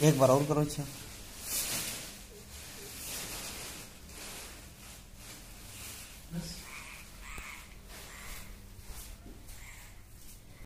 એક વાર ઓર કરો છો બસ